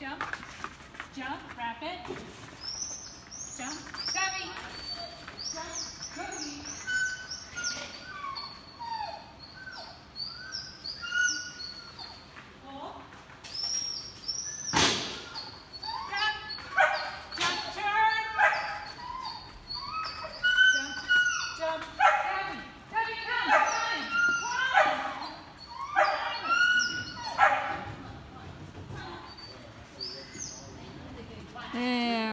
Jump. Jump. Rapid. Jump. Savvy. É,